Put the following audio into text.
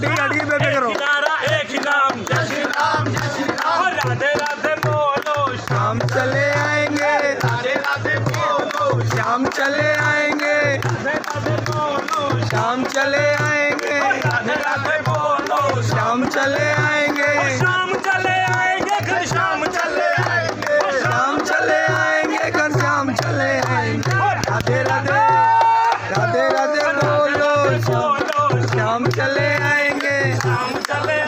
हटिए, हटिए, बेबे एक करो। एक ही नाम। जय श्री राम जय श्री राम। राधे राधे बोलो शाम चले आएँगे। राधे राधे बोलो शाम चले आएँगे। राधे राधे बोलो शाम चले आएँगे। राधे राधे बोलो। शाम चले आएँगे। शाम चले आएँगे घर शाम चले आएँगे। शाम चले आएँगे घर शाम चले आएँगे। राधे राधे राधे राधे बोलो शाम चले आएँगे। काम चले